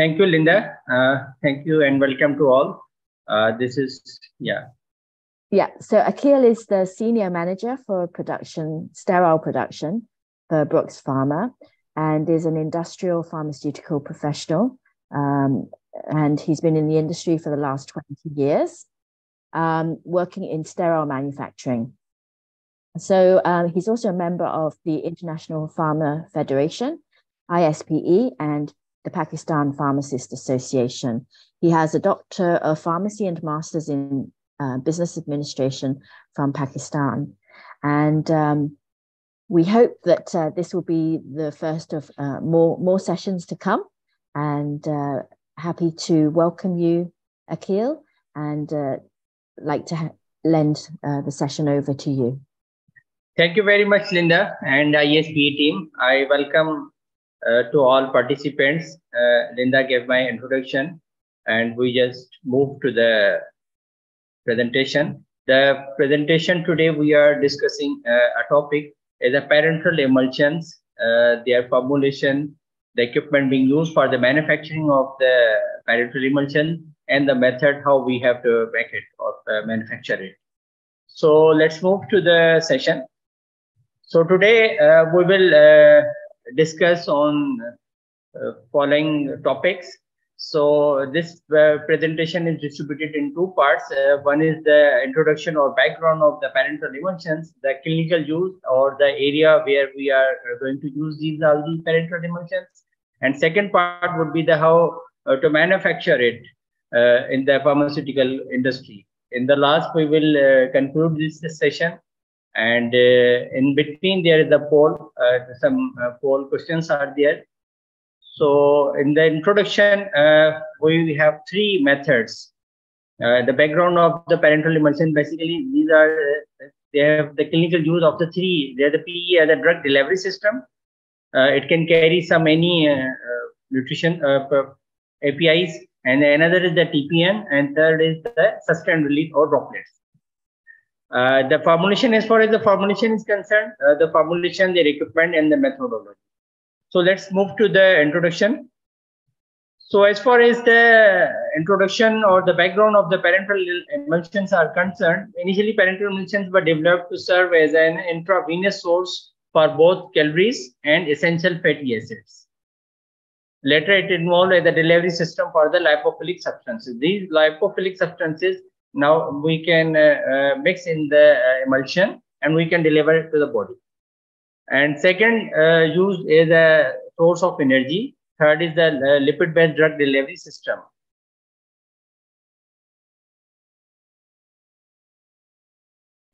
Thank you, Linda. Uh, thank you and welcome to all. Uh, this is, yeah. Yeah, so Aqeel is the senior manager for production, sterile production for Brookes Pharma, and is an industrial pharmaceutical professional. Um, and he's been in the industry for the last 20 years, um, working in sterile manufacturing. So um, he's also a member of the International Pharma Federation, ISPE, and the Pakistan Pharmacist Association. He has a Doctor of Pharmacy and Masters in uh, Business Administration from Pakistan. And um, we hope that uh, this will be the first of uh, more, more sessions to come. And uh, happy to welcome you, Aqeel, and uh, like to ha- lend uh, the session over to you. Thank you very much, Linda and ISPE team. I welcome uh, to all participants. Uh, Linda gave my introduction and we just move to the presentation. The presentation today we are discussing uh, a topic is a parenteral emulsions, their formulation, the equipment being used for the manufacturing of the parenteral emulsion and the method how we have to make it or uh, manufacture it. So let's move to the session. So today uh, we will uh, discuss on uh, following topics. So this uh, presentation is distributed in two parts. Uh, one is the introduction or background of the parenteral emulsions, the clinical use or the area where we are going to use these all these parenteral emulsions. And second part would be the how to manufacture it in the pharmaceutical industry. In the last, we will conclude this session and uh, in between there is a poll uh, some uh, poll questions are there. So in the introduction uh, we have three methods. Uh, the background of the parenteral emulsion basically these are uh, they have the clinical use of the three they're the pe as a drug delivery system. It can carry some any nutrition apis and another is the tpn and third is the sustained release or droplets uh, the formulation, as far as the formulation is concerned, uh, the formulation, the equipment, and the methodology. So let's move to the introduction. So as far as the introduction or the background of the parenteral emulsions are concerned, initially parenteral emulsions were developed to serve as an intravenous source for both calories and essential fatty acids. Later, it involved as a delivery system for the lipophilic substances. These lipophilic substances now we can uh, uh, mix in the uh, emulsion and we can deliver it to the body. And second use is a source of energy. Third is the lipid-based drug delivery system.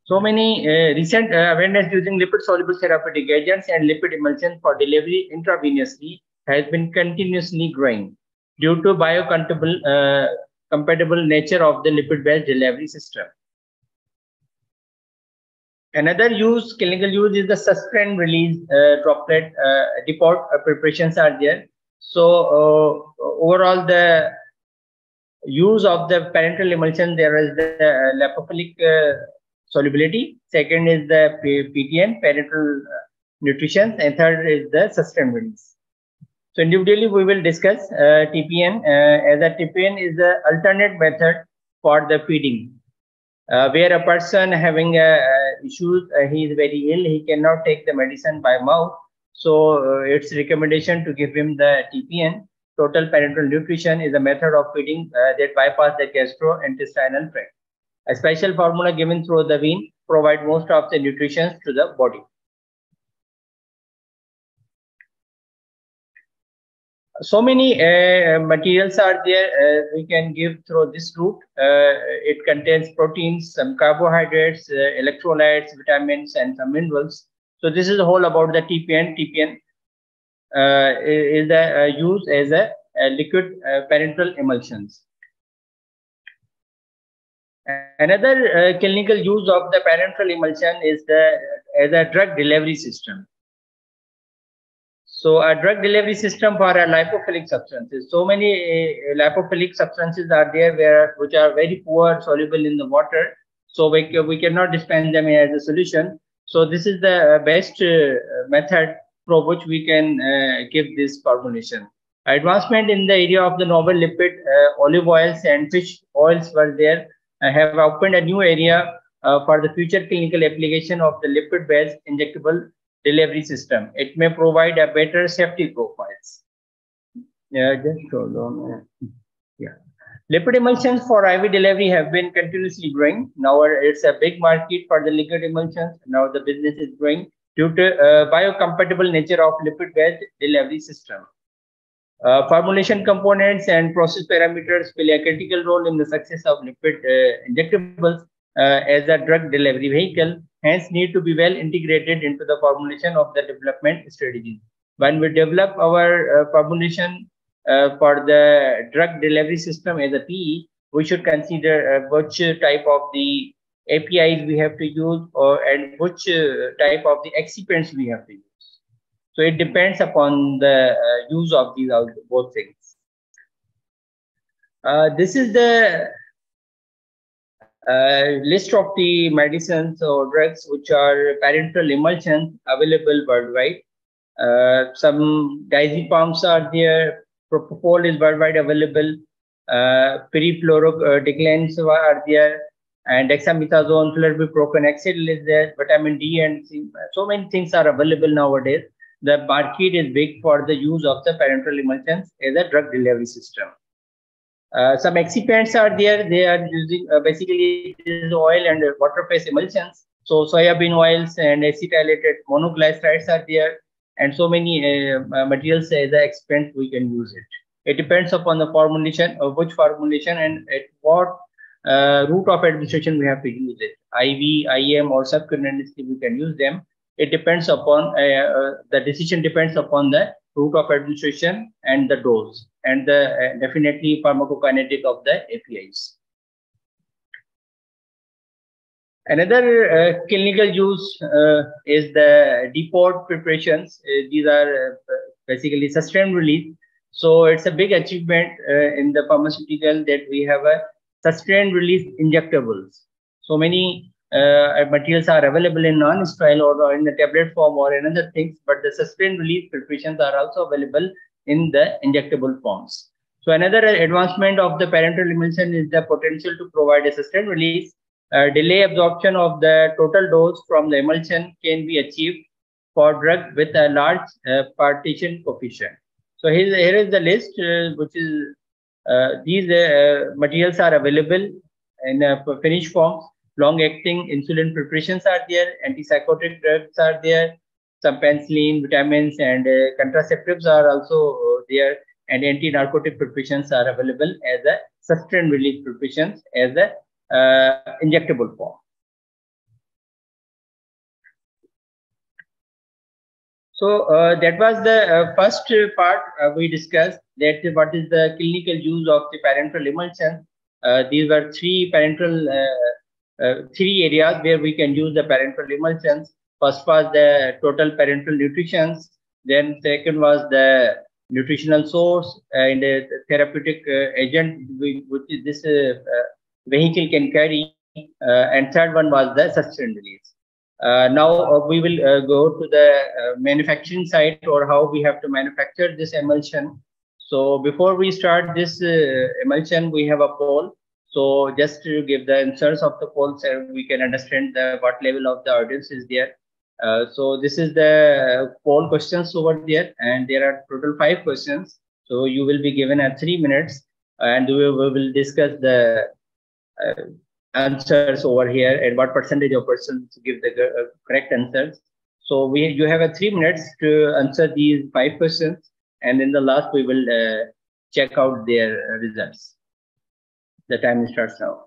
So many uh, recent uh, awareness using lipid soluble therapeutic agents and lipid emulsion for delivery intravenously has been continuously growing due to biocompatible uh, compatible nature of the lipid-based delivery system. Another use, clinical use is the sustained release uh, droplet uh, depot uh, preparations are there. So uh, overall, the use of the parenteral emulsion, there is the uh, lipophilic uh, solubility. Second is the PTN, parenteral nutrition, and third is the sustained release. So individually, we will discuss uh, TPN uh, as a TPN is the alternate method for the feeding. Uh, where a person having uh, issues, uh, he is very ill, he cannot take the medicine by mouth. So uh, it's recommendation to give him the TPN. Total parenteral nutrition is a method of feeding that bypass the gastrointestinal tract. A special formula given through the vein provide most of the nutrition to the body. So many uh, materials are there uh, we can give through this route. Uh, it contains proteins, some carbohydrates, uh, electrolytes, vitamins, and some minerals. So this is whole about the TPN. TPN uh, is the, uh, used as a, a liquid parenteral emulsions. Another clinical use of the parenteral emulsion is the as a drug delivery system. So a drug delivery system for a lipophilic substances. So many uh, lipophilic substances are there where which are very poor soluble in the water. So we, we cannot dispense them as a solution. So this is the best uh, method for which we can uh, give this formulation. Advancement in the area of the novel lipid, uh, olive oils and fish oils were there, uh, have opened a new area uh, for the future clinical application of the lipid-based injectable delivery system. It may provide a better safety profiles. Yeah, just hold on. Yeah. Lipid emulsions for IV delivery have been continuously growing. Now it's a big market for the liquid emulsions. Now the business is growing due to uh, biocompatible nature of lipid-based delivery system. Uh, formulation components and process parameters play a critical role in the success of lipid uh, injectables as a drug delivery vehicle, hence need to be well integrated into the formulation of the development strategies. When we develop our uh, formulation uh, for the drug delivery system as a PE, we should consider which type of the APIs we have to use or and which type of the excipients we have to use. So it depends upon the uh, use of these both things. Uh, this is the uh, list of the medicines or drugs which are parenteral emulsions available worldwide. Uh, some diazepams are there. Propofol is worldwide available. Uh, Pyrifluoroticlines are there. And dexamethasone, flurbiprofen, Excedil is there. Vitamin D and C. So many things are available nowadays the market is big for the use of the parenteral emulsions as a drug delivery system. Uh, some excipients are there. They are using uh, basically oil and water based emulsions. So soybean oils and acetylated monoglycerides are there, and so many uh, uh materials as a excipient we can use it. It depends upon the formulation of which formulation and at what uh, route of administration we have to use it. IV, IM, or subcutaneously we can use them it depends upon uh, uh, the decision depends upon the route of administration and the dose and the uh, definitely pharmacokinetic of the APIs. Another uh, clinical use uh, is the depot preparations. These are basically sustained release. So it's a big achievement in the pharmaceutical that we have a sustained release injectables. So many uh, materials are available in non-sterile or in the tablet form or in other things, but the sustained release preparations are also available in the injectable forms. So another advancement of the parenteral emulsion is the potential to provide a sustained release. Uh, delay absorption of the total dose from the emulsion can be achieved for drug with a large uh, partition coefficient. So here, here is the list, uh, which is uh, these uh, materials are available in finished forms long-acting insulin preparations are there, antipsychotic drugs are there, some penicillin, vitamins, and uh, contraceptives are also uh, there, and anti-narcotic preparations are available as a sustained release preparations as a uh, injectable form. So uh, that was the uh, first part uh, we discussed that what is the clinical use of the parenteral emulsion. these were three parenteral uh, three areas where we can use the parenteral emulsions. First was the total parenteral nutrition. Then second was the nutritional source and the therapeutic uh, agent which this uh, vehicle can carry. and third one was the sustained release. Uh, now uh, we will uh, go to the manufacturing side or how we have to manufacture this emulsion. So before we start this emulsion, we have a poll. So just to give the answers of the polls, uh, we can understand the, what level of the audience is there. Uh, so this is the poll questions over there, and there are total five questions. So you will be given a three minutes, and we, we will discuss the uh, answers over here and what percentage of persons give the uh, correct answers. So we you have a three minutes to answer these five questions, and in the last we will uh, check out their results. The time starts now.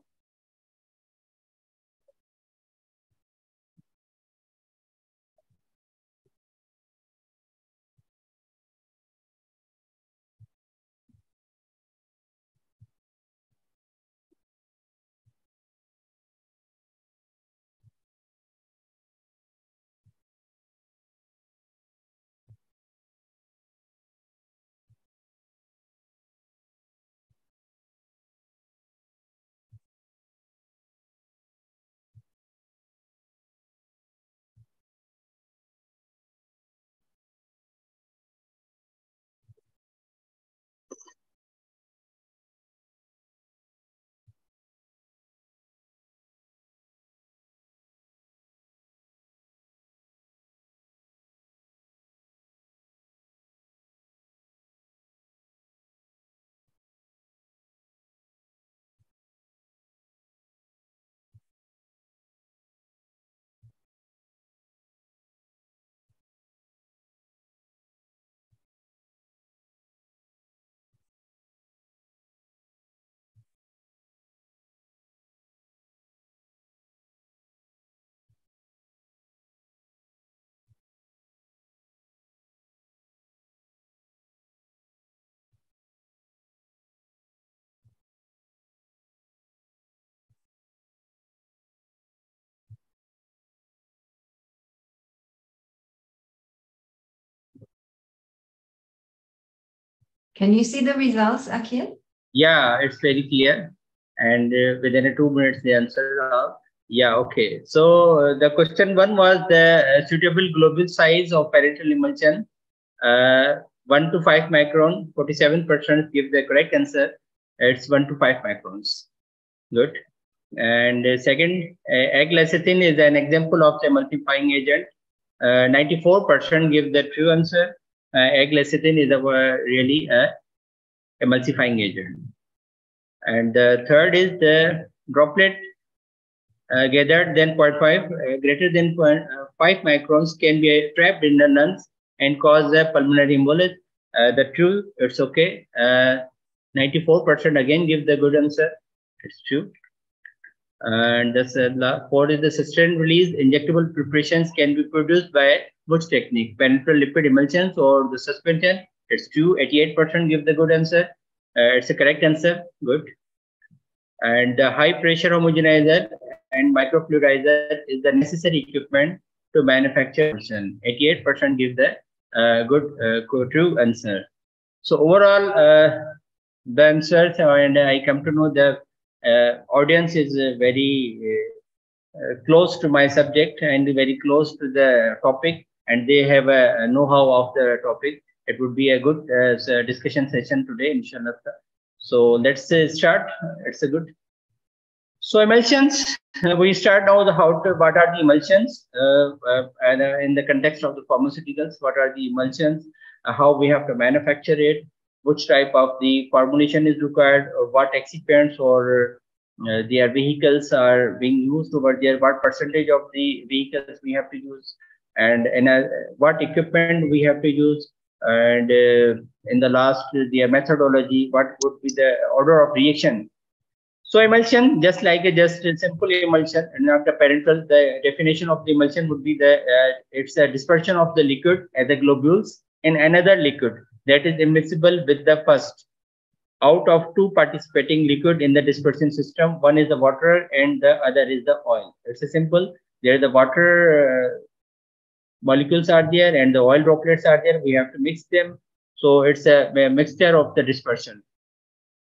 Can you see the results, Aqeel? Yeah, it's very clear. And uh, within two minutes, the answer are yeah, okay. So uh, the question one was the uh, suitable globule size of parenteral emulsion. Uh, 1 to 5 micron, 47% give the correct answer. It's 1 to 5 microns. Good. And uh, second, uh, egg lecithin is an example of the multiplying agent. 94% give the true answer. Egg lecithin is a, really a emulsifying agent. And the third is the droplet uh, greater than 0.5, uh, greater than 0.5 uh, microns can be trapped in the lungs and cause a pulmonary embolus. Uh, the true, it's okay. 94% again give the good answer. It's true. And the fourth is the sustained release injectable preparations can be produced by which technique? Parenteral lipid emulsions or the suspension? It's true. 88% give the good answer. Uh, it's a correct answer. Good. And the high pressure homogenizer and microfluidizer is the necessary equipment to manufacture. 88% give the uh, good uh, true answer. So overall, uh, the answers and I come to know the uh, audience is uh, very uh, close to my subject and very close to the topic, and they have a, know-how of the topic. It would be a good discussion session today, inshallah. So let's start. It's a good so emulsions, uh, we start now the how to, what are the emulsions uh, uh, and uh, in the context of the pharmaceuticals, what are the emulsions, uh, how we have to manufacture it, which type of the formulation is required, what excipients or uh, their vehicles are being used over there, what percentage of the vehicles we have to use, and, and what equipment we have to use, and in the last, the methodology, what would be the order of reaction. So emulsion, just like a just a simple emulsion, not the parenteral, the definition of the emulsion would be the uh, it's a dispersion of the liquid as the globules in another liquid that is immiscible with the first. Out of two participating liquid in the dispersion system, one is the water and the other is the oil. It's a simple. There the water uh, molecules are there and the oil droplets are there. We have to mix them. So it's a, a mixture of the dispersion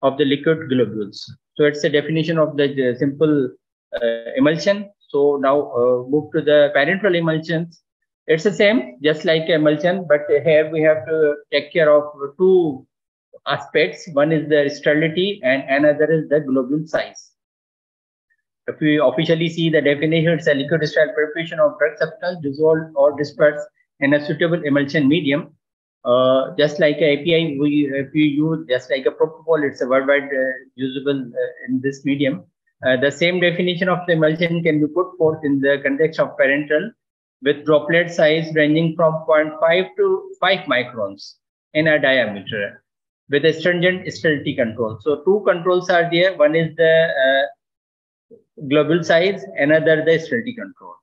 of the liquid globules. So it's a definition of the simple uh, emulsion. So now uh, move to the parenteral emulsions. It's the same, just like emulsion, but here we have to take care of two aspects. One is the sterility and another is the globule size. If we officially see the definition, it's a liquid sterile preparation of drug substance dissolved or dispersed in a suitable emulsion medium uh, just like API, we if you use just like a propofol, it's a worldwide uh, usable uh, in this medium. Uh, the same definition of the emulsion can be put forth in the context of parenteral with droplet size ranging from 0.5 to 5 microns in a diameter with a stringent sterility control. So two controls are there. One is the uh, globule size, another the sterility control.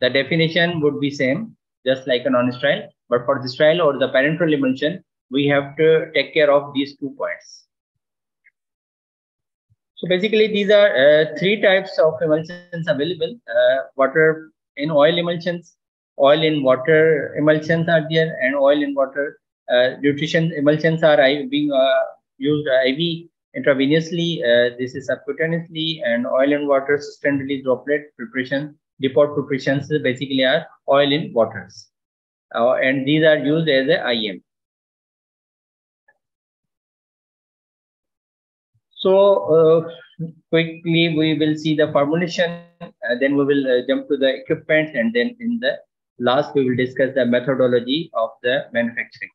The definition would be same, just like a non-sterile. But for the sterile or the parenteral emulsion, we have to take care of these two points. So basically, these are uh, three types of emulsions available. Uh, water in oil emulsions, oil in water emulsions are there, and oil in water uh, nutrition emulsions are being uh, used IV intravenously. Uh, this is subcutaneously, and oil in water sustained release droplet preparation, depot preparations basically are oil in waters uh, and these are used as a IM. So uh, quickly we will see the formulation, uh, then we will jump to the equipment, and then in the last we will discuss the methodology of the manufacturing.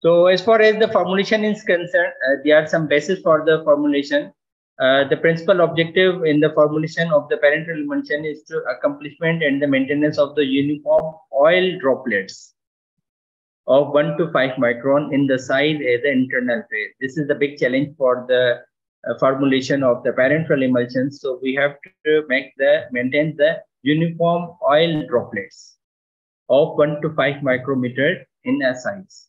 So as far as the formulation is concerned, uh, there are some basis for the formulation. Uh, the principal objective in the formulation of the parenteral emulsion is to accomplishment and the maintenance of the uniform oil droplets of 1 to 5 micron in the size as the internal phase. This is the big challenge for the uh, formulation of the parenteral emulsion. So we have to make the maintain the uniform oil droplets of 1 to 5 micrometer in size.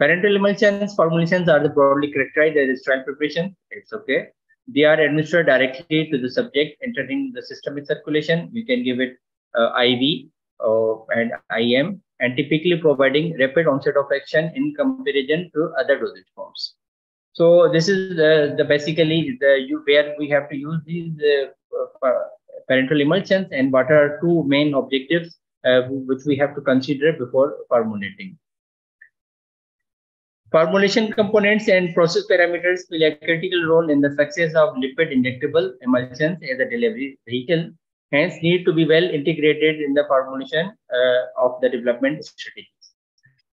Parenteral emulsions formulations are the broadly characterized as sterile preparation. It's okay. They are administered directly to the subject entering the systemic circulation. We can give it uh, IV uh, and IM and typically providing rapid onset of action in comparison to other dosage forms. So this is the, the basically the you, where we have to use these uh, parenteral emulsions and what are two main objectives uh, which we have to consider before formulating. Formulation components and process parameters play a critical role in the success of lipid injectable emulsions as a delivery vehicle, hence need to be well integrated in the formulation uh, of the development strategies.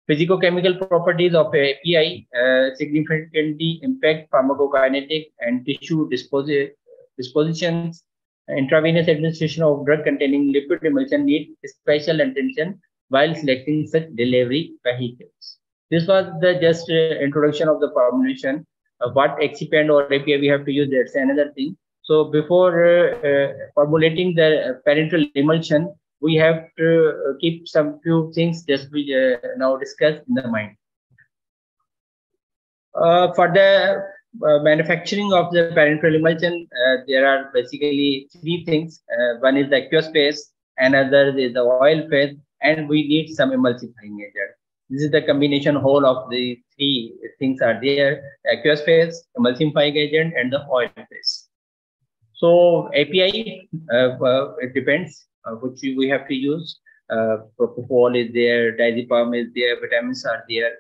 Physicochemical properties of API uh, significantly impact pharmacokinetic and tissue disposi dispositions. Intravenous administration of drug containing lipid emulsion need special attention while selecting such delivery vehicles. This was the just uh, introduction of the formulation. Uh, what excipient or API we have to use, that's another thing. So before uh, uh formulating the parenteral emulsion, we have to uh, keep some few things just we uh, now discuss in the mind. for the manufacturing of the parenteral emulsion, there are basically three things. one is the aqueous phase, another is the oil phase, and we need some emulsifying agent. This is the combination whole of the three things are there, aqueous phase, emulsifying agent, and the oil phase. So API, uh, uh, it depends uh, which we have to use. Uh, propofol is there, diazepam is there, vitamins are there.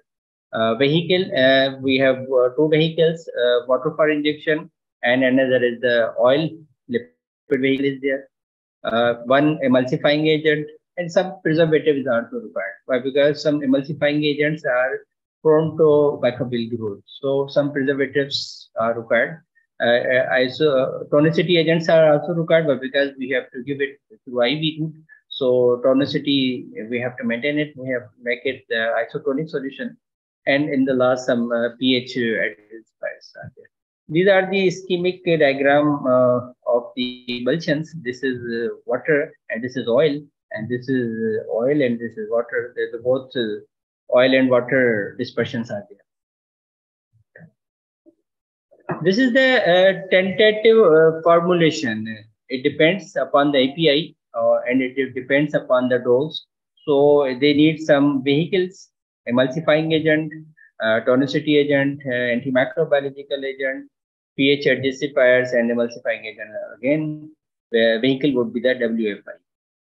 Uh, vehicle, uh, we have uh, two vehicles, water for injection, and another is the oil lipid vehicle is there. one emulsifying agent, and some preservatives are also required. Why? Because some emulsifying agents are prone to microbial growth. So some preservatives are required. Uh, uh, tonicity agents are also required, but because we have to give it through IV route, so tonicity we have to maintain it. We have to make it the isotonic solution, and in the last some uh, pH identifiers are there. These are the schematic diagram uh, of the emulsions. This is uh, water and this is oil and this is oil and this is water. The both uh, oil and water dispersions are there. This is the uh, tentative uh, formulation. It depends upon the API uh, and it depends upon the dose. So they need some vehicles, emulsifying agent, uh, tonicity agent, uh, antimicrobiological agent, pH adjusters, and emulsifying agent. Again, the vehicle would be the WFI.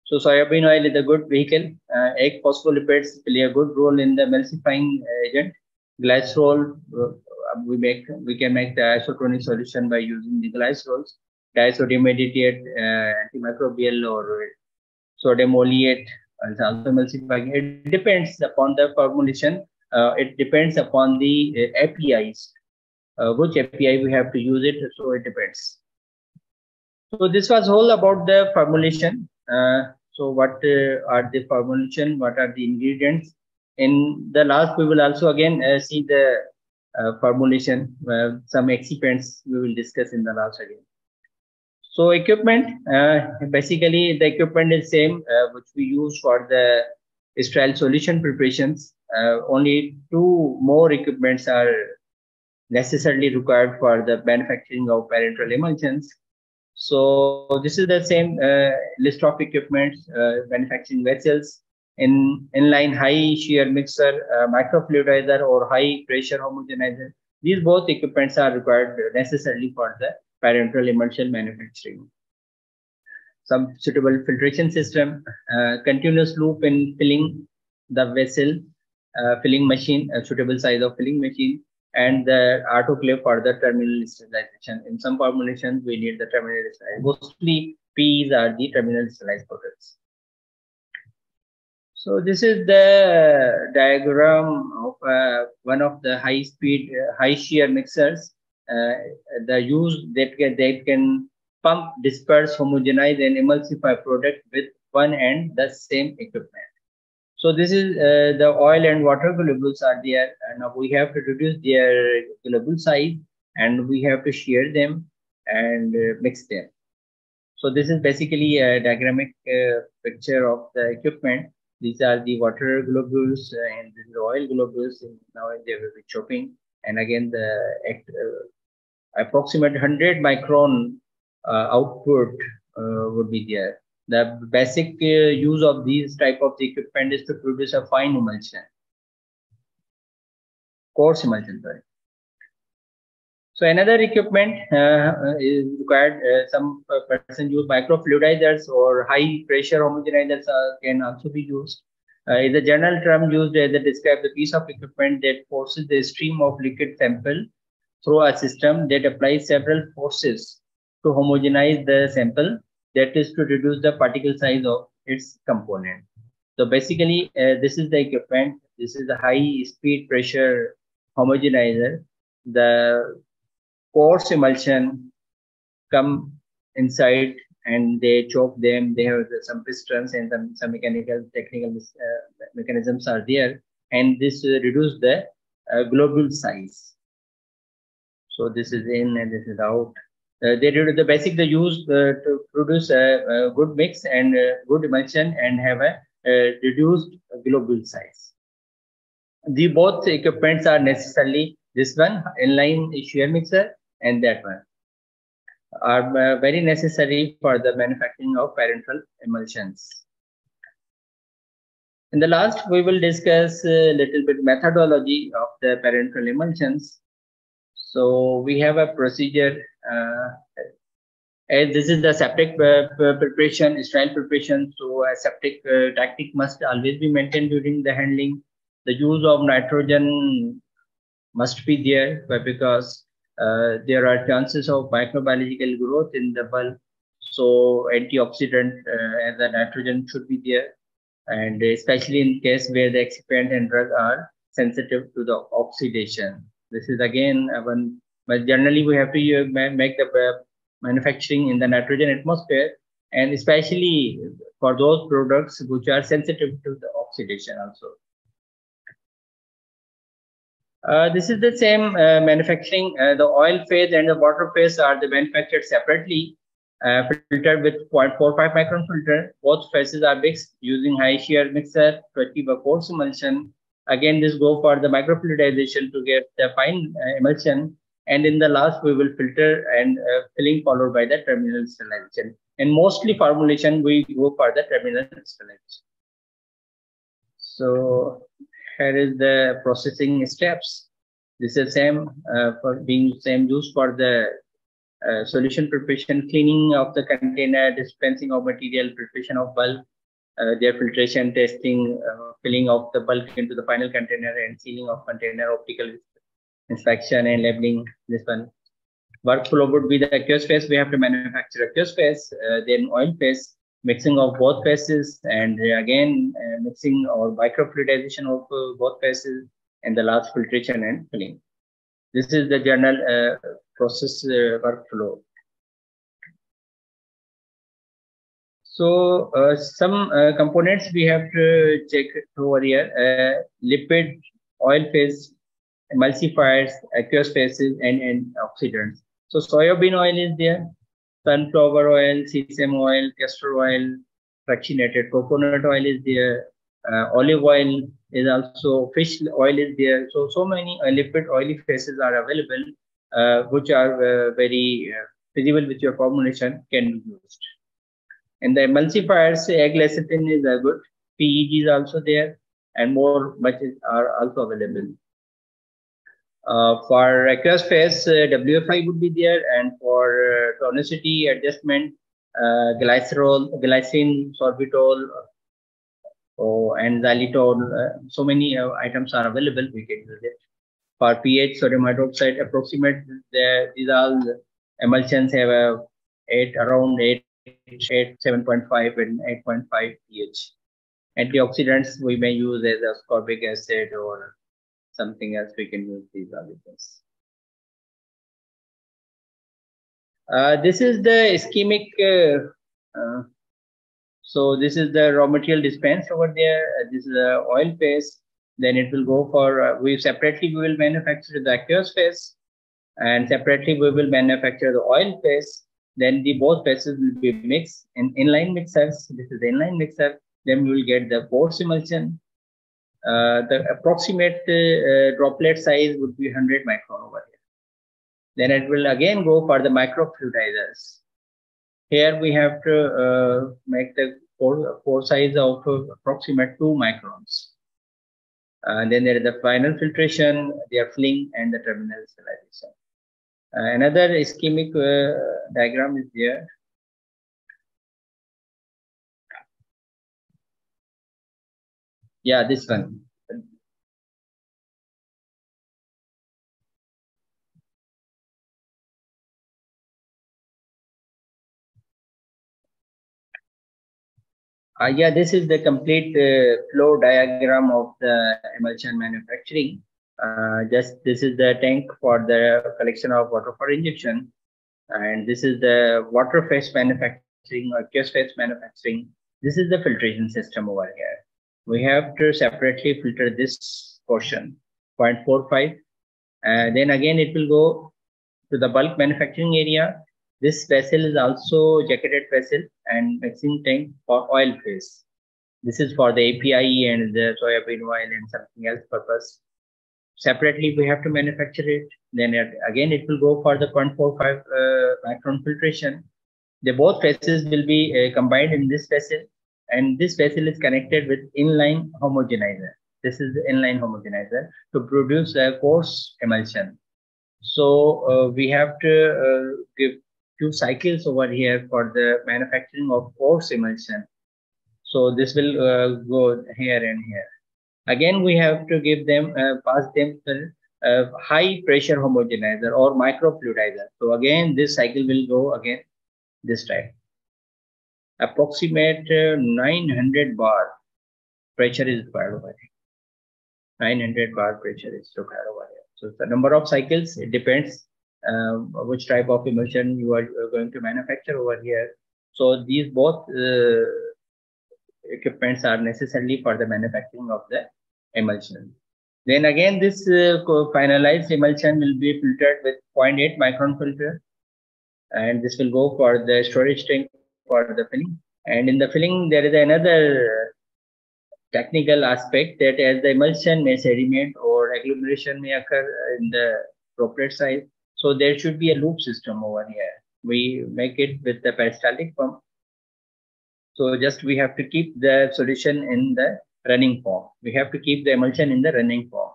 So soybean oil is a good vehicle. Uh, egg phospholipids play a good role in the emulsifying agent. Glycerol, uh, we make we can make the isotonic solution by using the glycerols. Disodium edetate uh, antimicrobial or sodium oleate also emulsifying. It depends upon the formulation. Uh, it depends upon the uh, APIs. Uh, which API we have to use it. So it depends. So this was all about the formulation. Uh, so what uh, are the formulation? What are the ingredients? In the last, we will also again uh, see the formulation, some excipients we will discuss in the last again. So equipment, uh, basically the equipment is same uh, which we use for the sterile solution preparations. Uh, only two more equipments are necessarily required for the manufacturing of parenteral emulsions. So this is the same uh, list of equipment, uh, manufacturing vessels, in inline high shear mixer, uh, microfluidizer, or high pressure homogenizer. These both equipments are required necessarily for the parenteral emulsion manufacturing. Some suitable filtration system, uh, continuous loop in filling the vessel, uh, filling machine, a suitable size of filling machine, and the autoclave for the terminal sterilization. In some formulations, we need the terminal sterilization. Mostly P's are the terminal sterilized products. So this is the diagram of uh, one of the high speed, uh, high shear mixers. Uh, the use that can, can pump, disperse, homogenize, and emulsify product with one and the same equipment. So this is uh, the oil and water globules are there. And now we have to reduce their globule size and we have to shear them and uh, mix them. So this is basically a diagrammatic uh, picture of the equipment. These are the water globules uh, and the oil globules. Now they will be chopping. And again, the uh, approximate 100 micron uh, output would be there. The basic uh, use of these type of equipment is to produce a fine emulsion, coarse emulsion, sorry. So another equipment uh, is required. Uh, some person use microfluidizers or high pressure homogenizers uh, can also be used. Uh, is a general term used as describe describe the piece of equipment that forces the stream of liquid sample through a system that applies several forces to homogenize the sample that is to reduce the particle size of its component. So basically, uh, this is the equipment. This is a high speed pressure homogenizer. The coarse emulsion come inside and they choke them. They have some pistons and some, some mechanical technical uh, mechanisms are there. And this uh, reduce the uh, globule size. So this is in and this is out. Uh, they do the basic they use uh, to produce a, a, good mix and good emulsion and have a, a reduced globule size. The both equipments are necessarily this one inline shear mixer and that one are uh, very necessary for the manufacturing of parenteral emulsions. In the last, we will discuss a little bit methodology of the parenteral emulsions. So we have a procedure. Uh, this is the aseptic uh, preparation, sterile preparation. So aseptic uh, tactic must always be maintained during the handling. The use of nitrogen must be there because uh, there are chances of microbiological growth in the bulb. So antioxidant uh, and the nitrogen should be there. And especially in case where the excipient and drug are sensitive to the oxidation. This is again one, but generally we have to uh, make the uh, manufacturing in the nitrogen atmosphere, and especially for those products which are sensitive to the oxidation also. Uh, this is the same uh, manufacturing. Uh, the oil phase and the water phase are the manufactured separately, uh, filtered with 0.45 micron filter. Both phases are mixed using high shear mixer to achieve a coarse emulsion Again, this go for the microfluidization to get the fine uh, emulsion. And in the last, we will filter and filling followed by the terminal sterilization. And mostly formulation, we go for the terminal sterilization. So here is the processing steps. This is same uh, for being same used for the uh, solution preparation, cleaning of the container, dispensing of material, preparation of bulk, uh, their filtration testing, uh, filling of the bulk into the final container and sealing of container, optical inspection and labeling this one. Workflow would be the aqueous phase. We have to manufacture aqueous phase, uh, then oil phase, mixing of both phases, and again uh, mixing or microfluidization of uh, both phases, and the last filtration and filling. This is the general uh, process workflow. So uh, some uh, components we have to check over here, uh, lipid, oil phase, emulsifiers, aqueous phases, and, and oxidants. So soybean oil is there, sunflower oil, sesame oil, castor oil, fractionated coconut oil is there, uh, olive oil is also, fish oil is there. So, so many uh, lipid oily faces are available, uh, which are very feasible with your formulation can be used. And the emulsifiers, egg lecithin is good. PEG is also there, and more batches are also available. Uh, for aqueous phase, WFI would be there, and for uh, tonicity adjustment, uh, glycerol, glycine, sorbitol, oh, and xylitol. So many items are available. We can use it. For pH, sodium hydroxide, approximate. The, these all emulsions have a eight around eight 7.5 and 8.5 pH. Antioxidants we may use as ascorbic acid or something else we can use these oligos. Uh, this is the ischemic. Uh, uh, so this is the raw material dispensed over there. Uh, this is the oil phase. Then it will go for, uh, we separately we will manufacture the aqueous phase and separately we will manufacture the oil phase then the both phases will be mixed in inline mixers. This is the inline mixer. Then we will get the coarse emulsion. Uh, the approximate uh, droplet size would be 100 micron over here. Then it will again go for the microfluidizers. here we have to uh, make the pore, pore size of approximate 2 microns. And then there is the final filtration, the filling, and the terminal sterilization. Uh, another schematic uh, diagram is there. Yeah, this one. Uh, yeah, this is the complete uh, flow diagram of the emulsion manufacturing. Uh, just this is the tank for the collection of water for injection. And this is the water phase manufacturing or gas phase manufacturing. This is the filtration system over here. We have to separately filter this portion, 0.45. And then again, it will go to the bulk manufacturing area this vessel is also jacketed vessel and mixing tank for oil phase. This is for the API and the soybean oil and something else purpose. Separately, we have to manufacture it. Then it, again, it will go for the 0.45 uh, micron filtration. The both phases will be uh, combined in this vessel, and this vessel is connected with inline homogenizer. This is the inline homogenizer to produce a coarse emulsion. So uh, we have to uh, give two cycles over here for the manufacturing of coarse emulsion. So this will uh, go here and here. Again, we have to give them, uh, pass them the uh, high pressure homogenizer or microfluidizer. So again, this cycle will go again this type. Approximate uh, 900 bar pressure is required over here. 900 bar pressure is required over here. So the number of cycles, it depends uh, which type of emulsion you are going to manufacture over here. So these both uh, equipments are necessarily for the manufacturing of the emulsion. Then again, this uh, finalized emulsion will be filtered with 0.8 micron filter. And this will go for the storage tank for the filling. And in the filling, there is another technical aspect that as the emulsion may sediment or agglomeration may occur in the droplet size, so there should be a loop system over here. We make it with the peristaltic pump. So just we have to keep the solution in the running form. We have to keep the emulsion in the running form.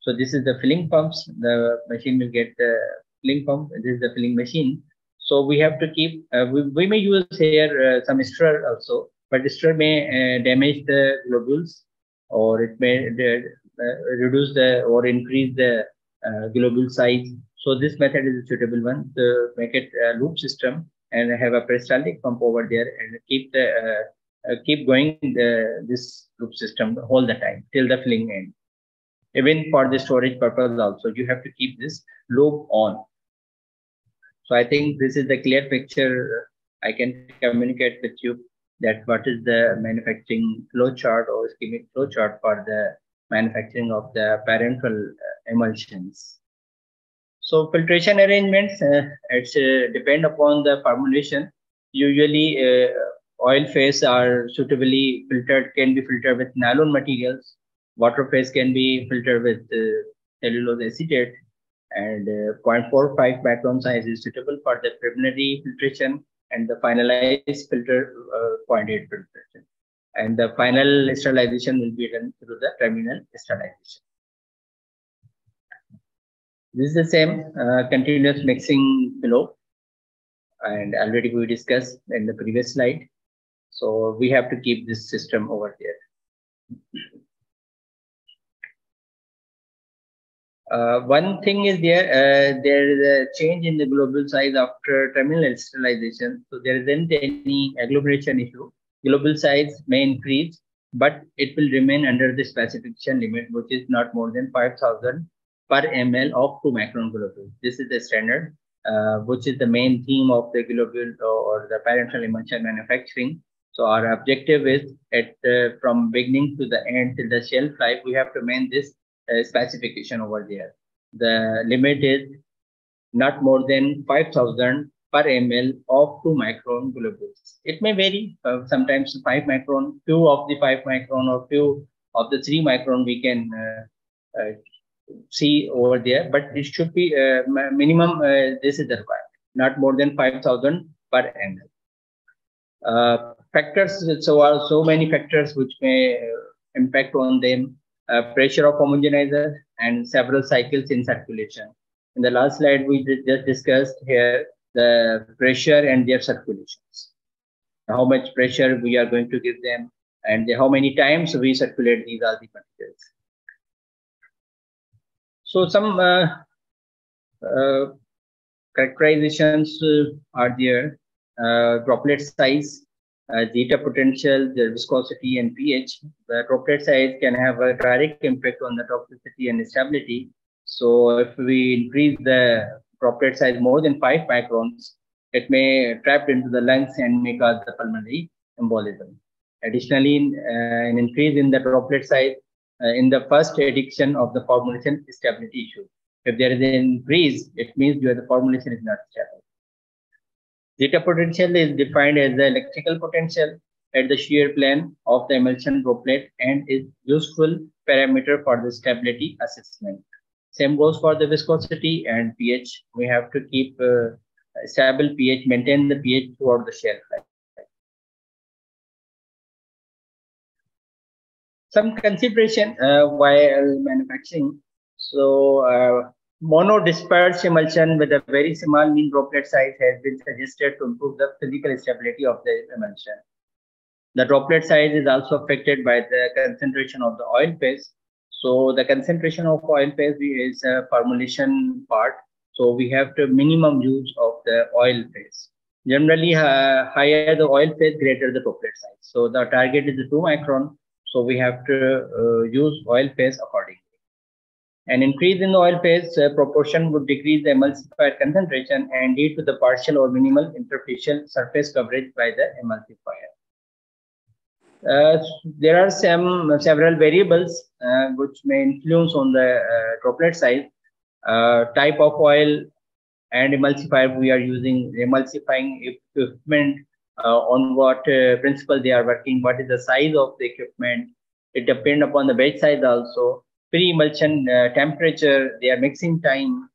So this is the filling pumps. The machine will get the filling pump. This is the filling machine. So we have to keep, uh, we, we may use here uh, some stir also, but stir may uh, damage the globules or it may reduce the or increase the globule size so this method is a suitable one to make it a loop system and have a peristaltic pump over there and keep the uh, keep going the, this loop system all the time till the filling end. Even for the storage purpose also, you have to keep this loop on. So I think this is the clear picture I can communicate with you that what is the manufacturing flow chart or schematic flow chart for the manufacturing of the parenteral uh, emulsions. So filtration arrangements, uh, it's uh, depend upon the formulation. Usually uh, oil phase are suitably filtered, can be filtered with nylon materials. Water phase can be filtered with uh, cellulose acetate and uh, 0.45 micron size is suitable for the preliminary filtration and the finalized filter uh, 0.8 filtration. And the final sterilization will be done through the terminal sterilization. This is the same uh, continuous mixing flow. And already we discussed in the previous slide. So we have to keep this system over there. Uh, one thing is there, uh, there is a change in the global size after terminal sterilization. So there isn't any agglomeration issue. Global size may increase, but it will remain under the specification limit, which is not more than 5,000 per ml of 2 micron globule. This is the standard, uh, which is the main theme of the globule or the parenteral emulsion manufacturing. So our objective is at uh, from beginning to the end till the shelf life, we have to maintain this specification over there. The limit is not more than 5,000 per ml of 2 micron globules. It may vary, uh, sometimes 5 micron, few of the 5 micron or few of the 3 micron we can uh, uh, see over there, but it should be uh, minimum. Uh, this is the requirement, not more than 5,000 per ml. Uh, factors, so are so many factors which may impact on them. Uh, pressure of homogenizer and several cycles in circulation. In the last slide, we just discussed here the pressure and their circulations. How much pressure we are going to give them and how many times we circulate these are the materials. So some uh, uh, characterizations uh, are there. Uh, droplet size, zeta potential, the viscosity and pH. The droplet size can have a direct impact on the toxicity and stability. So if we increase the droplet size more than five microns, it may trap into the lungs and may cause the pulmonary embolism. Additionally, uh, an increase in the droplet size uh, in the first addiction of the formulation stability issue. If there is an increase, it means your the formulation is not stable. Zeta potential is defined as the electrical potential at the shear plane of the emulsion droplet and is useful parameter for the stability assessment. Same goes for the viscosity and pH. We have to keep uh, stable pH, maintain the pH throughout the shear life. some consideration uh, while manufacturing. So uh, mono dispersed emulsion with a very small mean droplet size has been suggested to improve the physical stability of the emulsion. The droplet size is also affected by the concentration of the oil phase. So the concentration of oil phase is a formulation part. So we have to minimum use of the oil phase. Generally, uh, higher the oil phase, greater the droplet size. So the target is the 2 micron so we have to uh, use oil phase accordingly. An increase in the oil phase uh, proportion would decrease the emulsifier concentration and lead to the partial or minimal interfacial surface coverage by the emulsifier. Uh, there are some several variables uh, which may influence on the uh, droplet size, uh, type of oil and emulsifier we are using, emulsifying equipment uh, on what principle they are working, what is the size of the equipment. It depends upon the batch size also. Pre-emulsion uh, temperature, their mixing time,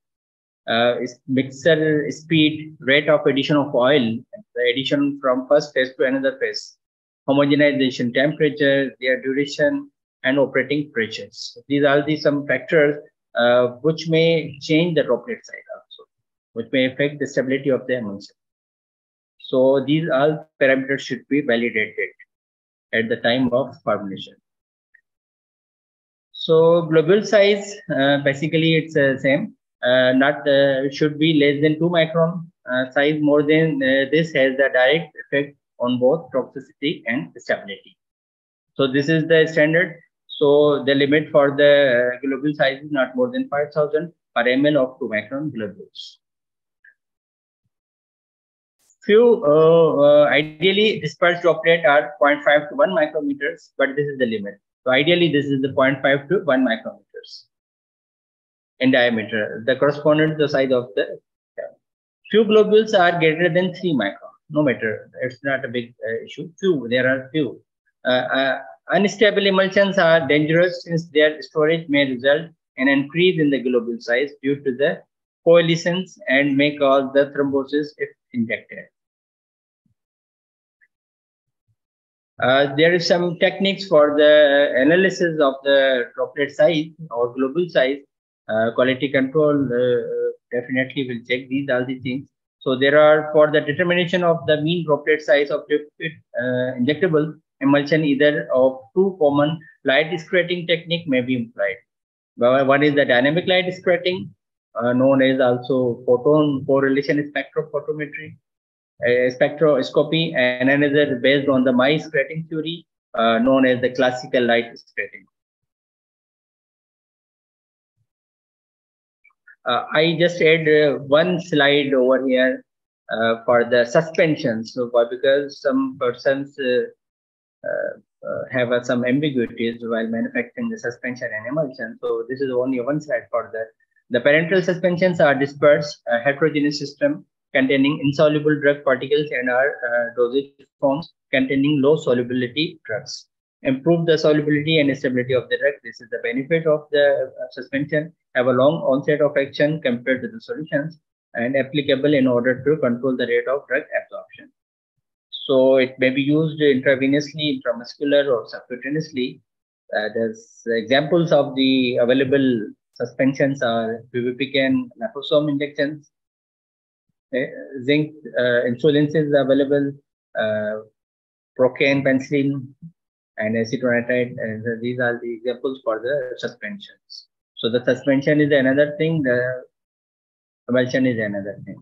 mixer speed, rate of addition of oil, the addition from first phase to another phase, homogenization temperature, their duration, and operating pressures. These are the some factors uh, which may change the droplet size also, which may affect the stability of the emulsion. So these all parameters should be validated at the time of formulation. So globule size, uh, basically it's the uh, same. Uh, not uh, should be less than two micron. Uh, size more than uh, this has a direct effect on both toxicity and stability. So this is the standard. So the limit for the globule size is not more than 5000 per ml of 2 micron globules few ideally dispersed droplet are 0.5 to 1 micrometers, but this is the limit. So ideally, this is the 0.5 to 1 micrometers in diameter, the corresponding to the size of the yeah. few globules are greater than 3 micron. No matter, it's not a big uh, issue. Few, there are few. Uh, uh, unstable emulsions are dangerous since their storage may result in an increase in the globule size due to the coalescence and may cause the thrombosis if injected. Uh, there is some techniques for the analysis of the droplet size or global size. Uh, quality control uh, definitely will check these all the things. So there are for the determination of the mean droplet size of uh, injectable emulsion, either of two common light scattering technique may be employed. One is the dynamic light scattering, uh, known as also photon correlation spectrophotometry spectroscopy and another based on the Mie scattering theory uh, known as the classical light scattering. Uh, I just add uh, one slide over here uh, for the suspension. So? Because some persons uh, uh, have some ambiguities while manufacturing the suspension and emulsion. So this is only one slide for that. The parenteral suspensions are dispersed, heterogeneous system containing insoluble drug particles and are uh, dosage forms containing low solubility drugs. Improve the solubility and stability of the drug. This is the benefit of the uh, suspension. Have a long onset of action compared to the solutions and applicable in order to control the rate of drug absorption. So it may be used intravenously, intramuscular, or subcutaneously. Uh, there's examples of the available suspensions are bupivacaine, liposome injections, zinc uh, insulin is available, uh, procaine, penicillin, and acetonitrile. And these are the examples for the suspensions. So the suspension is another thing. The emulsion is another thing.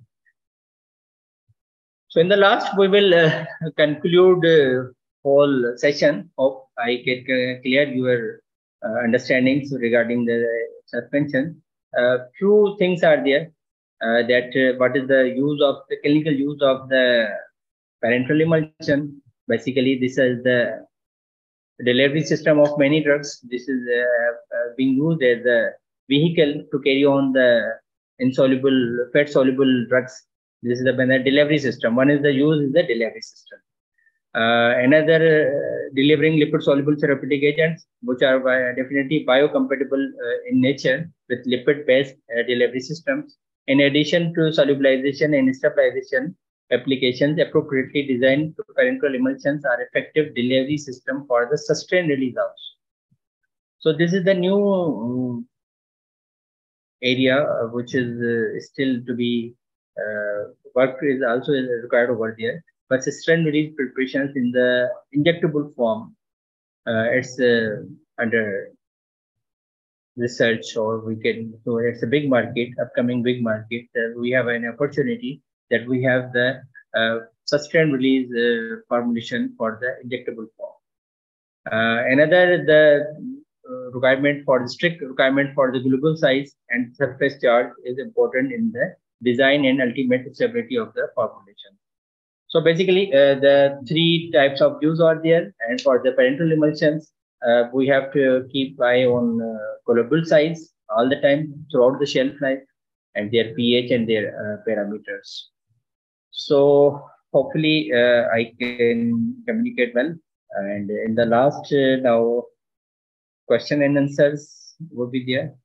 So in the last, we will uh, conclude uh, whole session. Hope I can clear your uh, understandings regarding the suspension. Uh, few things are there uh, that uh, what is the use of the clinical use of the parenteral emulsion. Basically, this is the delivery system of many drugs. This is being used as a vehicle to carry on the insoluble, fat soluble drugs. This is the delivery system. One is the use is the delivery system. Uh, another uh, delivering lipid soluble therapeutic agents, which are definitely biocompatible uh, in nature with lipid based uh, delivery systems. In addition to solubilization and stabilization applications appropriately designed to parenteral emulsions are effective delivery system for the sustained release also. So this is the new um, area uh, which is uh, still to be uh, work is also required over there. But sustained release preparations in the injectable form, it's under research or we can so it's a big market upcoming big market uh, we have an opportunity that we have the uh, sustained release uh, formulation for the injectable form another the requirement for the strict requirement for the global size and surface charge is important in the design and ultimate stability of the formulation. So basically, uh, the three types of use are there, and for the parenteral emulsions, uh, we have to keep eye on uh, global size all the time throughout the shelf life and their pH and their uh, parameters. So hopefully, uh, I can communicate well. And in the last uh, now question and answers will be there.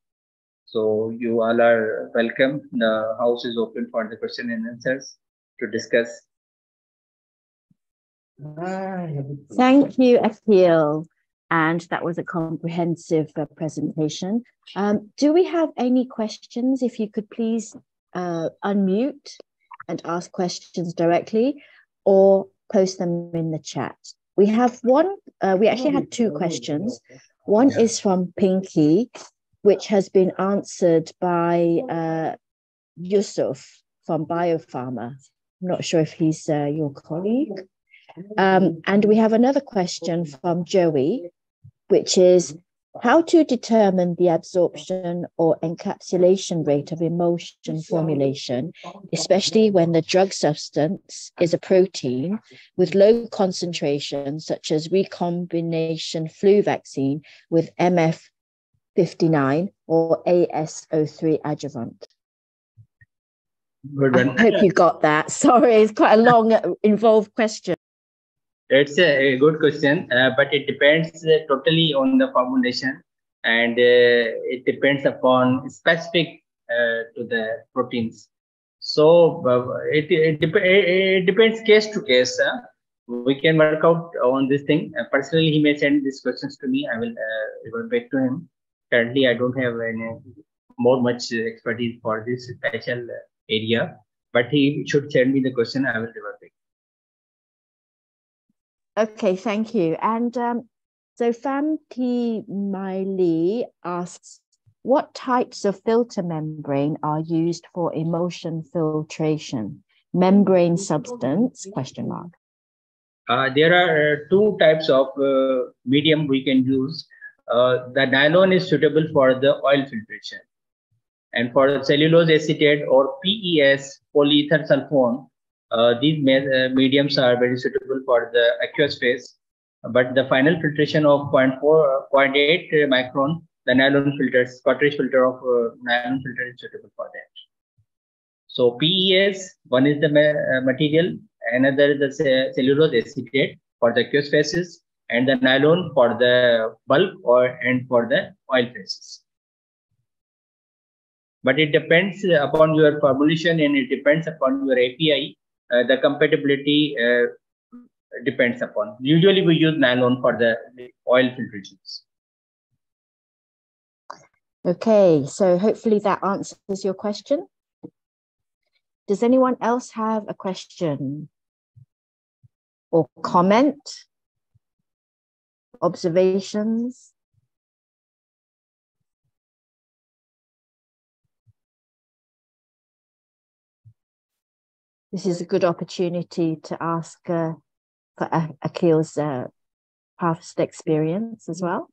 So you all are welcome. The house is open for the question and answers to discuss. Thank you, Aqeel. And that was a comprehensive uh, presentation. Um, do we have any questions? If you could please uh, unmute and ask questions directly or post them in the chat. We have one, uh, we actually had two questions. One is from Pinky, which has been answered by uh, Yusuf from Biopharma. I'm not sure if he's uh, your colleague. Um, and we have another question from Joey, which is how to determine the absorption or encapsulation rate of emulsion formulation, especially when the drug substance is a protein with low concentration, such as recombinant flu vaccine with MF59 or AS03 adjuvant. I hope you got that. Sorry, it's quite a long, involved question. It's a, good question, uh, but it depends uh, totally on the formulation and uh, it depends upon specific uh, to the proteins. So uh, it, it, dep it, depends case to case. we can work out on this thing. Uh, personally, he may send these questions to me. I will revert back to him. Currently, I don't have any more much expertise for this special area, but he should send me the question. I will revert back. Okay, thank you. And um, so Famti Miley asks, what types of filter membrane are used for emulsion filtration? Membrane substance, question mark. Uh, there are uh, two types of uh, medium we can use. Uh, the nylon is suitable for the oil filtration. And for cellulose acetate or PES, polyether sulfone, uh, these uh, mediums are very suitable for the aqueous phase, but the final filtration of 0.4, 0.8 micron, the nylon filters, cartridge filter of uh, nylon filter is suitable for that. So PES, one is the ma material, another is the cellulose acetate for the aqueous phases, and the nylon for the bulk or and for the oil phases. But it depends upon your formulation and it depends upon your API uh, the compatibility uh, depends upon. Usually we use nylon for the oil filtrations. Okay, so hopefully that answers your question. Does anyone else have a question or comment? Observations? This is a good opportunity to ask uh, for Aqeel's uh, past experience as well.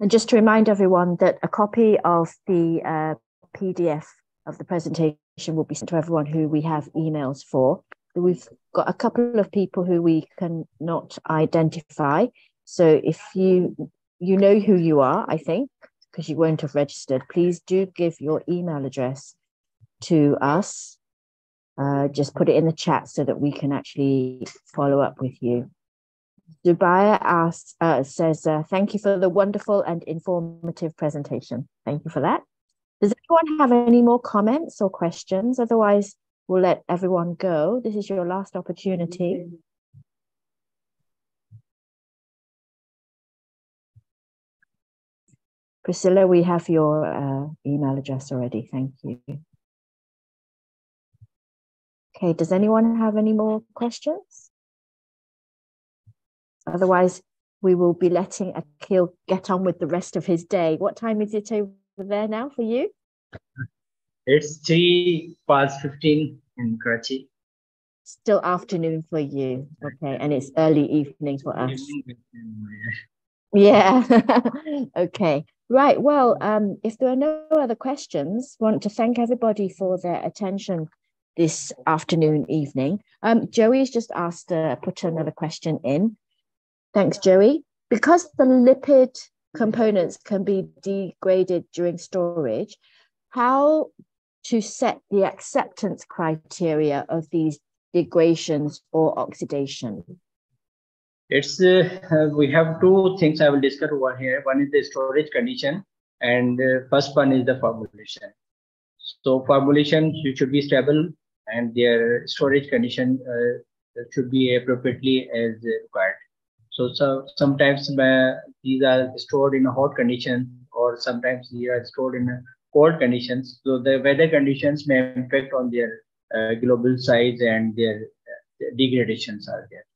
And just to remind everyone that a copy of the uh, PDF of the presentation will be sent to everyone who we have emails for. We've got a couple of people who we cannot identify. So if you you know who you are, I think, because you won't have registered, please do give your email address to us. Uh, just put it in the chat so that we can actually follow up with you. Dubaya asks, uh, says, uh, thank you for the wonderful and informative presentation. Thank you for that. Does anyone have any more comments or questions? Otherwise, we'll let everyone go. This is your last opportunity. Priscilla, we have your uh, email address already. Thank you. Okay, does anyone have any more questions? Otherwise, we will be letting Aqeel get on with the rest of his day. What time is it over there now for you? It's 3 past 15 in Karachi. Still afternoon for you. Okay. And it's early evening for us. Yeah. okay. Right. Well, um, if there are no other questions, want to thank everybody for their attention this afternoon, evening. Um, Joey's just asked to uh, put another question in. Thanks, Joey. Because the lipid components can be degraded during storage, how to set the acceptance criteria of these degradations or oxidation? It's uh, we have two things I will discuss over here. One is the storage condition, and uh, first one is the formulation. So formulation should be stable, and their storage condition uh, should be appropriately as required. So, so sometimes uh, these are stored in a hot condition, or sometimes they are stored in cold conditions. So the weather conditions may impact on their uh, global size and their uh, degradations are there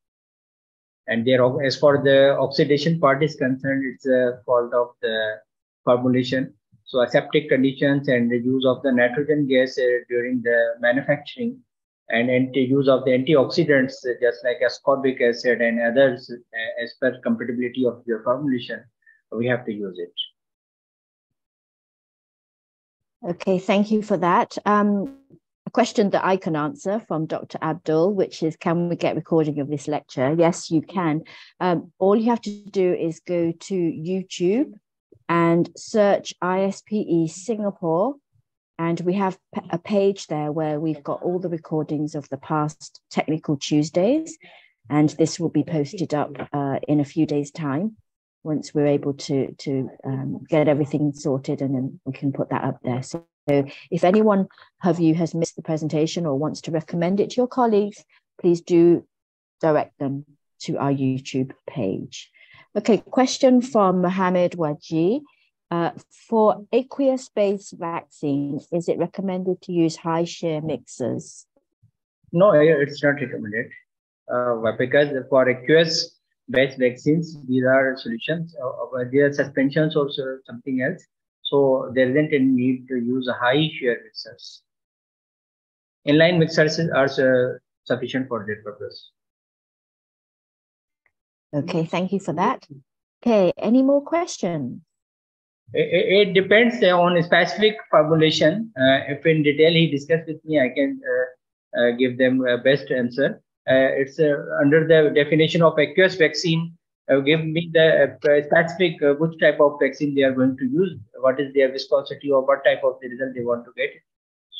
and there as far as the oxidation part is concerned it's a fault of the formulation. So aseptic conditions and the use of the nitrogen gas uh, during the manufacturing and anti use of the antioxidants uh, just like ascorbic acid and others uh, as per compatibility of your formulation we have to use it. Okay thank you for that. Um, a question that I can answer from Dr. Abdul, which is Can we get recording of this lecture? Yes, you can. Um, all you have to do is go to YouTube and search ISPE Singapore. And we have a page there where we've got all the recordings of the past Technical Tuesdays. And this will be posted up uh, in a few days' time once we're able to, to um, get everything sorted and then we can put that up there. So so if anyone of you has missed the presentation or wants to recommend it to your colleagues, please do direct them to our YouTube page. Okay, question from Mohammed Waji. Uh, for aqueous-based vaccines, is it recommended to use high shear mixers? No, it's not recommended uh, because for aqueous-based vaccines, these are solutions. Uh, uh there are suspensions or something else. So there isn't any need to use a high shear mixers. Inline mixers are uh, sufficient for that purpose. Okay, thank you for that. Okay, any more questions? It, it depends on specific formulation. Uh, if in detail he discussed with me, I can uh, uh, give them a best answer. Uh, it's uh, under the definition of aqueous vaccine give me the uh, specific uh, which type of vaccine they are going to use, what is their viscosity or what type of the result they want to get.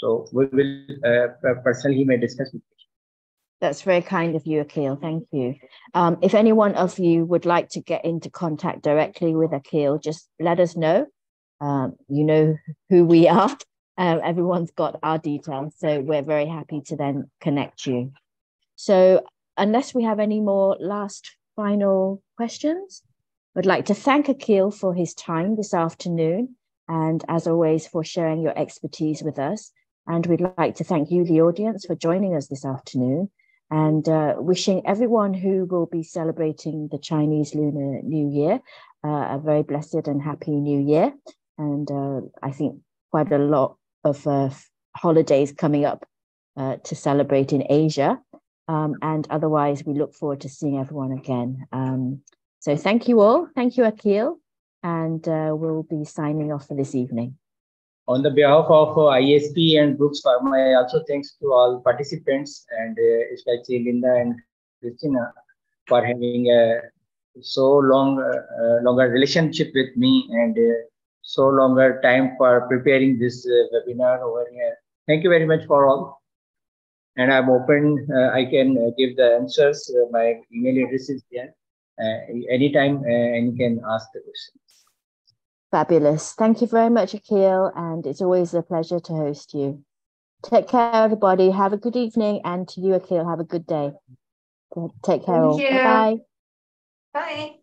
So we will uh, personally may discuss with you. That's very kind of you, Aqeel. Thank you. Um, if any one of you would like to get into contact directly with Aqeel, just let us know. Um, you know who we are, uh, everyone's got our details. So we're very happy to then connect you. So unless we have any more last final questions, I'd like to thank Aqeel for his time this afternoon and as always for sharing your expertise with us. And we'd like to thank you, the audience, for joining us this afternoon and uh, wishing everyone who will be celebrating the Chinese Lunar New Year uh, a very blessed and happy New Year. And uh, I think quite a lot of uh, holidays coming up uh, to celebrate in Asia. Um, and otherwise, we look forward to seeing everyone again. Um, so thank you all. Thank you, Aqeel. And uh, we'll be signing off for this evening. On the behalf of uh, ISP and Brookes Pharma, I also thanks to all participants and uh, especially Linda and Christina for having a so long, uh, longer relationship with me and so longer time for preparing this webinar over here. Thank you very much for all and I'm open. Uh, I can uh, give the answers. Uh, my email address is there. anytime, and you can ask the questions. Fabulous. Thank you very much, Aqeel. And it's always a pleasure to host you. Take care, everybody. Have a good evening. And to you, Aqeel, have a good day. Take care. Thank all. Bye-bye. Bye.